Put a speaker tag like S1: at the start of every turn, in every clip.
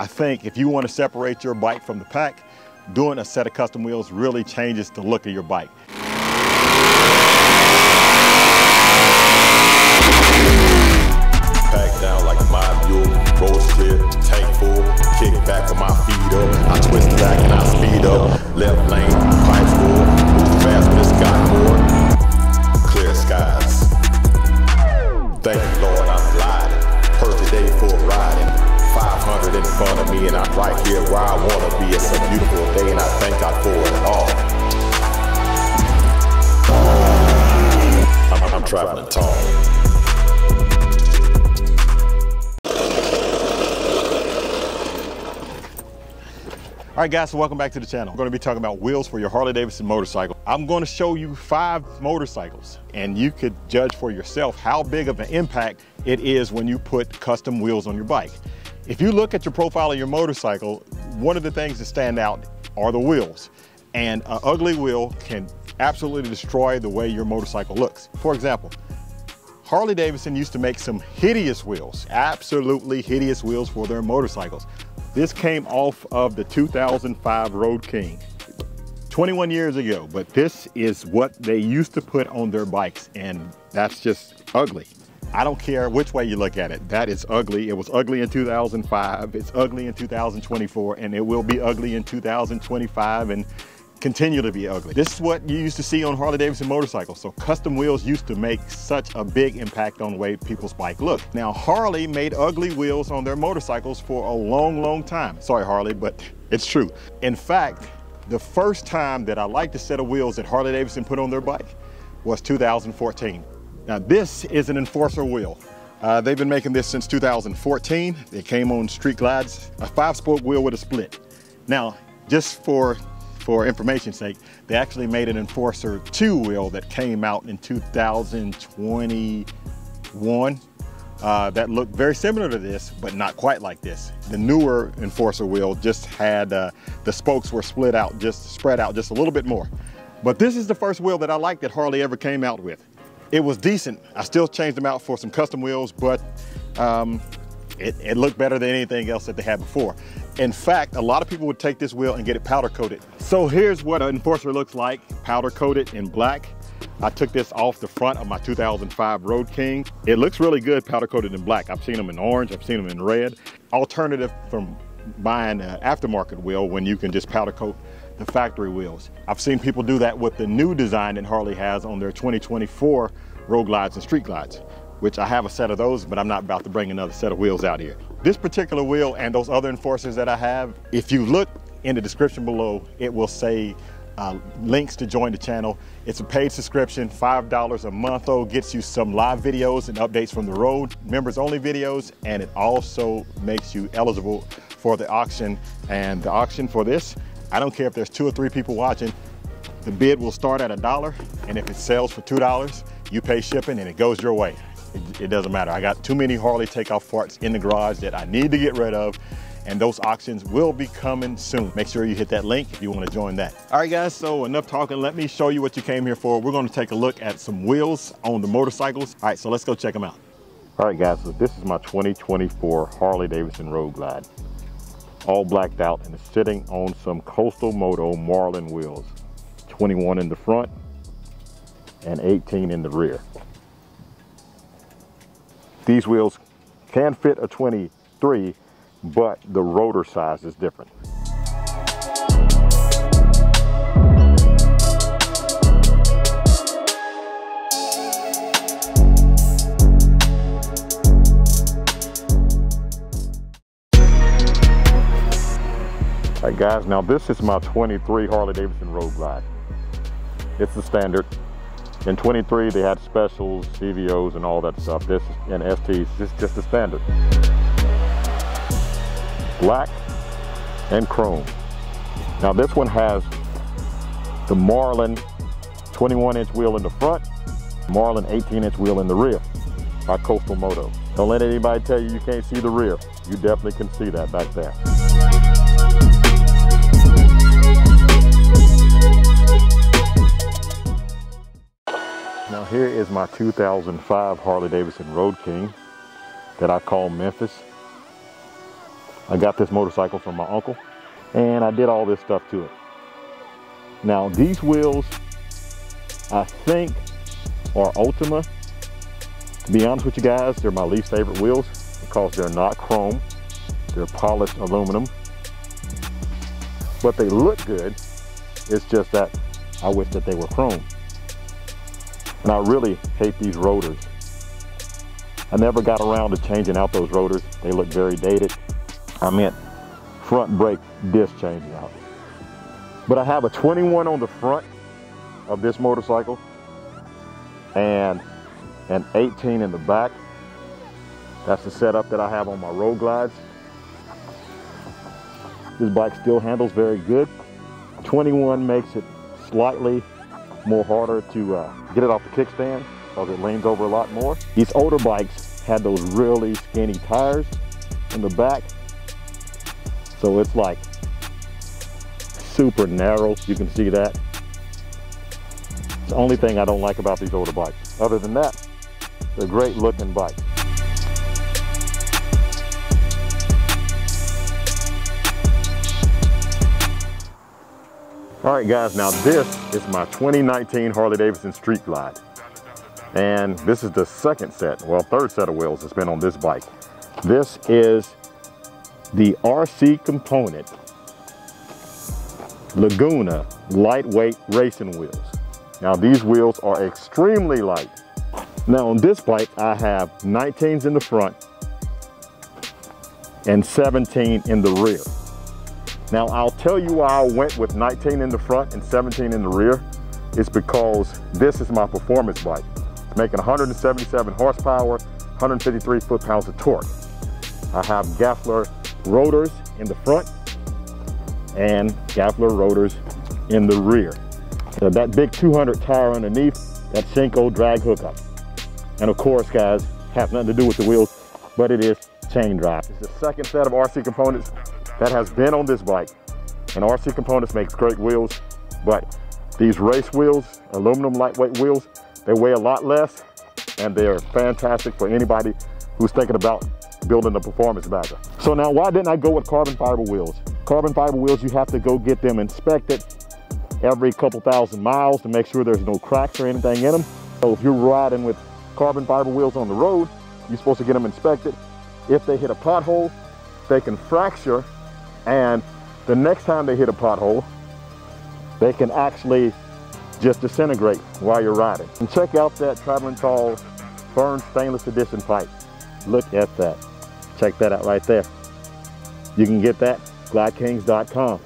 S1: I think if you want to separate your bike from the pack, doing a set of custom wheels really changes the look of your bike.
S2: Pack down like my mule, tank full, kick back with my feet up. I twist back and I speed up. Left lane, pipe full, move fast, but it's got more. All
S1: right guys, so welcome back to the channel. I'm gonna be talking about wheels for your Harley Davidson motorcycle. I'm gonna show you five motorcycles and you could judge for yourself how big of an impact it is when you put custom wheels on your bike. If you look at your profile of your motorcycle, one of the things that stand out are the wheels. And an ugly wheel can absolutely destroy the way your motorcycle looks. For example, Harley Davidson used to make some hideous wheels, absolutely hideous wheels for their motorcycles. This came off of the 2005 Road King, 21 years ago, but this is what they used to put on their bikes and that's just ugly. I don't care which way you look at it, that is ugly. It was ugly in 2005, it's ugly in 2024, and it will be ugly in 2025 and continue to be ugly. This is what you used to see on Harley Davidson motorcycles. So custom wheels used to make such a big impact on the way people's bike look. Now Harley made ugly wheels on their motorcycles for a long, long time. Sorry Harley, but it's true. In fact, the first time that I liked a set of wheels that Harley Davidson put on their bike was 2014. Now this is an enforcer wheel. Uh, they've been making this since 2014. It came on Street Glides, a five spoke wheel with a split. Now, just for for information's sake, they actually made an Enforcer 2 wheel that came out in 2021 uh, that looked very similar to this, but not quite like this. The newer Enforcer wheel just had, uh, the spokes were split out, just spread out just a little bit more. But this is the first wheel that I like that Harley ever came out with. It was decent. I still changed them out for some custom wheels, but um, it, it looked better than anything else that they had before. In fact, a lot of people would take this wheel and get it powder coated. So here's what an Enforcer looks like, powder coated in black. I took this off the front of my 2005 Road King. It looks really good powder coated in black. I've seen them in orange, I've seen them in red. Alternative from buying an aftermarket wheel when you can just powder coat the factory wheels. I've seen people do that with the new design that Harley has on their 2024 Road Glides and Street Glides, which I have a set of those, but I'm not about to bring another set of wheels out here. This particular wheel and those other enforcers that I have, if you look in the description below, it will say uh, links to join the channel. It's a paid subscription, $5 a month though, gets you some live videos and updates from the road, members only videos, and it also makes you eligible for the auction. And the auction for this, I don't care if there's two or three people watching, the bid will start at a dollar, and if it sells for $2, you pay shipping and it goes your way. It, it doesn't matter. I got too many Harley takeoff parts in the garage that I need to get rid of and those auctions will be coming soon. Make sure you hit that link if you want to join that. All right, guys, so enough talking. Let me show you what you came here for. We're going to take a look at some wheels on the motorcycles. All right, so let's go check them out. All right, guys, so this is my 2024 Harley Davidson Road Glide. All blacked out and sitting on some Coastal Moto Marlin wheels. 21 in the front and 18 in the rear. These wheels can fit a 23 but the rotor size is different. All right guys, now this is my 23 Harley Davidson Road Glide. It's the standard. In 23 they had specials, CVOs and all that stuff. This and STs, just, just the standard black and chrome. Now this one has the Marlin 21 inch wheel in the front, Marlin 18 inch wheel in the rear by Coastal Moto. Don't let anybody tell you you can't see the rear. You definitely can see that back there. Here is my 2005 Harley Davidson Road King that I call Memphis. I got this motorcycle from my uncle and I did all this stuff to it. Now these wheels, I think are Ultima. To be honest with you guys, they're my least favorite wheels because they're not chrome. They're polished aluminum. But they look good. It's just that I wish that they were chrome. And I really hate these rotors. I never got around to changing out those rotors. They look very dated. I meant front brake disc changing out. But I have a 21 on the front of this motorcycle and an 18 in the back. That's the setup that I have on my road glides. This bike still handles very good. 21 makes it slightly more harder to uh, get it off the kickstand because it leans over a lot more. These older bikes had those really skinny tires in the back. So it's like super narrow. You can see that. It's the only thing I don't like about these older bikes. Other than that, they're great looking bikes. All right guys, now this is my 2019 Harley Davidson Street Glide. And this is the second set, well third set of wheels that's been on this bike. This is the RC Component Laguna lightweight racing wheels. Now these wheels are extremely light. Now on this bike, I have 19s in the front and 17 in the rear. Now I'll tell you why I went with 19 in the front and 17 in the rear. It's because this is my performance bike. It's making 177 horsepower, 153 foot-pounds of torque. I have Galfer rotors in the front and Galfer rotors in the rear. So that big 200 tire underneath, that Shinko drag hookup. And of course, guys, has nothing to do with the wheels, but it is chain drive. It's the second set of RC components that has been on this bike. And RC Components makes great wheels, but these race wheels, aluminum lightweight wheels, they weigh a lot less and they're fantastic for anybody who's thinking about building a performance bagger. So now why didn't I go with carbon fiber wheels? Carbon fiber wheels, you have to go get them inspected every couple thousand miles to make sure there's no cracks or anything in them. So if you're riding with carbon fiber wheels on the road, you're supposed to get them inspected. If they hit a pothole, they can fracture and the next time they hit a pothole, they can actually just disintegrate while you're riding. And check out that Traveling Tall Burn Stainless Edition pipe. Look at that. Check that out right there. You can get that, glidekings.com.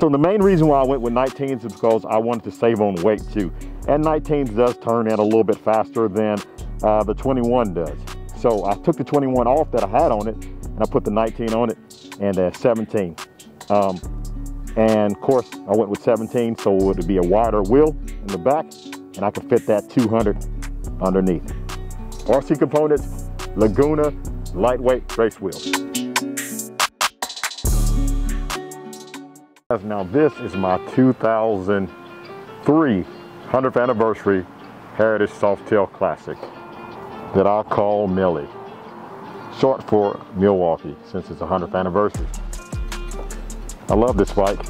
S1: So the main reason why I went with 19s is because I wanted to save on weight too. And 19s does turn in a little bit faster than uh, the 21 does. So I took the 21 off that I had on it and I put the 19 on it and uh, 17. Um, and of course I went with 17 so it would be a wider wheel in the back and I could fit that 200 underneath. RC Components, Laguna, lightweight race wheels. Now this is my 2003 100th anniversary Heritage Softail Classic that I call Millie, short for Milwaukee since it's 100th anniversary. I love this bike.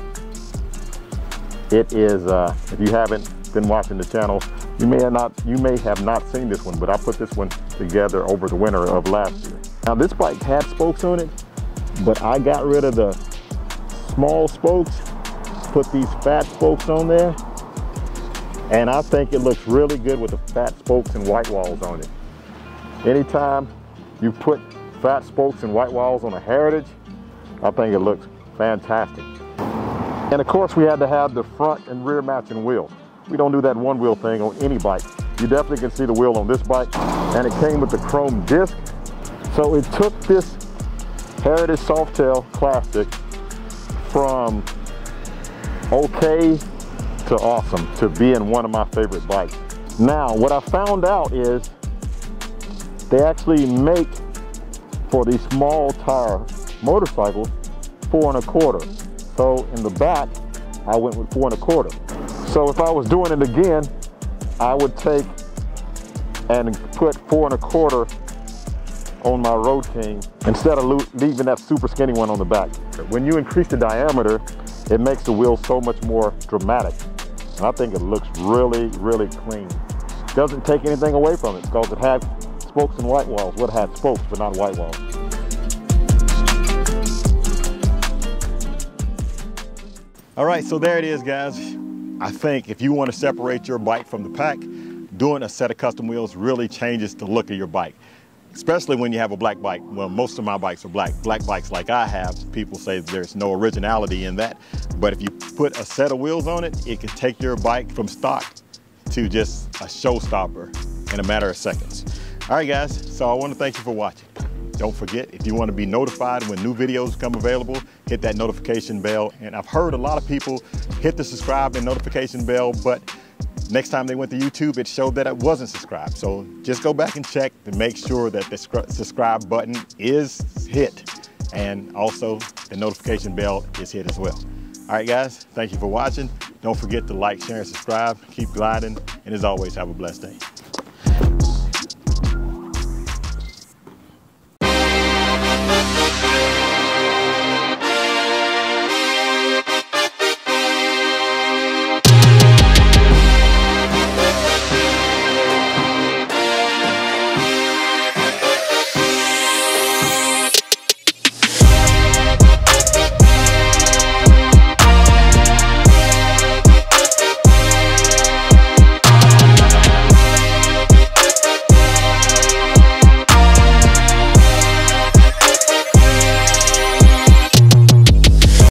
S1: It is, uh, if you haven't been watching the channel, you may have not you may have not seen this one, but I put this one together over the winter of last year. Now this bike had spokes on it, but I got rid of the small spokes, put these fat spokes on there, and I think it looks really good with the fat spokes and white walls on it. Anytime you put fat spokes and white walls on a Heritage, I think it looks fantastic. And of course we had to have the front and rear matching wheels. We don't do that one wheel thing on any bike. You definitely can see the wheel on this bike and it came with the chrome disc. So it took this Heritage Softail Classic from okay to awesome to being one of my favorite bikes. Now, what I found out is they actually make
S3: for these small tire motorcycles, four and a quarter. So in the back, I went with four and a quarter. So if I was doing it again, I would take and put four and a quarter on my Road King instead of leaving that super skinny one on the back. When you increase the diameter, it makes the wheel so much more dramatic. And I think it looks really, really clean. Doesn't take anything away from it because it had spokes and white walls. Would have had spokes, but not white walls.
S1: All right, so there it is, guys. I think if you want to separate your bike from the pack, doing a set of custom wheels really changes the look of your bike especially when you have a black bike. Well, most of my bikes are black. Black bikes like I have, people say there's no originality in that. But if you put a set of wheels on it, it can take your bike from stock to just a showstopper in a matter of seconds. All right, guys, so I want to thank you for watching. Don't forget, if you want to be notified when new videos come available, hit that notification bell. And I've heard a lot of people hit the subscribe and notification bell, but Next time they went to YouTube, it showed that it wasn't subscribed. So just go back and check to make sure that the subscribe button is hit and also the notification bell is hit as well. All right, guys, thank you for watching. Don't forget to like, share, and subscribe. Keep gliding, and as always, have a blessed day.